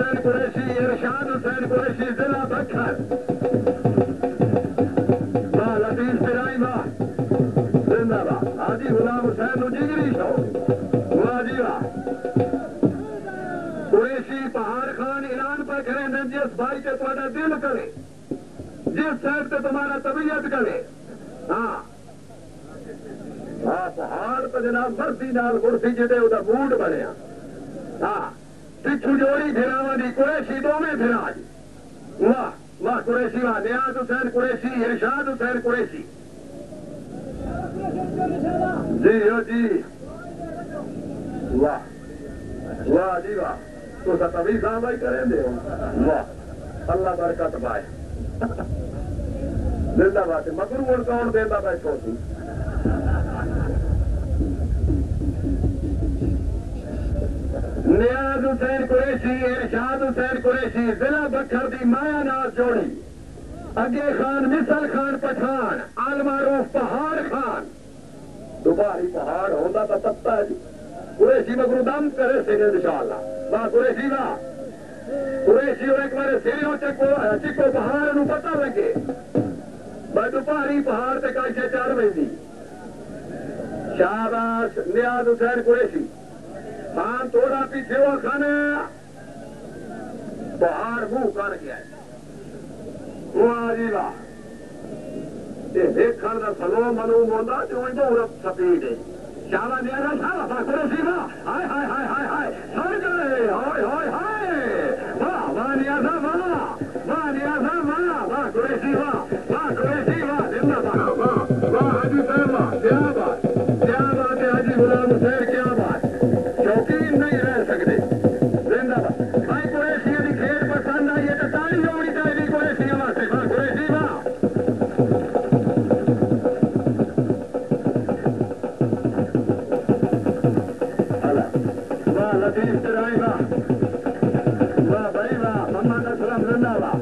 हुसैन कुरैशी इरशाद हुसैन कुरैशी जिला बखर वाह लतीफ सिराई वाह जिंदाबाद हाजी गुलाम हुसैन जिगरी शो वाह जी वाह कुरैशी पहाड़ खान करें जिस भाई जिस साइड से तुम्हारा तबीयत करे हाँ। पहाड़ मर्दी हाँ। पिछू कि खुजोरी फिरावादी कुरैशी दो में फिरा जी वाह वाह, कुरैशी, वाह, नियाज हुसैन कुरैशी, इरशाद हुसैन कुरैशी। जी हो जी। वाह वाह जी, वाह। तो सतवी साहब भाई करेंगे वाह, अल्लाह बरकत पाए। जिंदाबाद मगर मुड़ कौन देता बैठो थी नया हुसैन कुरैशी हुसैन कुरैशी जिला बखर दी माया नाथ जोड़ी अगे खान मिसल खान पठान आलमारूफ पहाड़ खान दुबारी पहाड़ होता तो तत्ता है जी कुरैशी मगरू दम करे पहाड़ पहाड़ ते वेंदी शाबाश नियाज हुसैन कुरैशी मान तोड़ा भी सेवा खाने। बाहर मुंह कर गया वारी ला ये देखा ना सलो मनु मोड़ा जो इंदौ उड़ा सफीड़ है चाला नहीं आ रहा था करो सीधा हाय हाय हाय हाय हाय। सर गए। हाय हाय हाय। वाह वाह नहीं आ रहा वाह। वाह नहीं आ रहा वाह। वाह करो सीधा वाह करो सीधा दिल्ला वाह वाह वाह आज तेरा दिल्ला Mr. Driver. Well, very well. Commander Suram Vrindavan.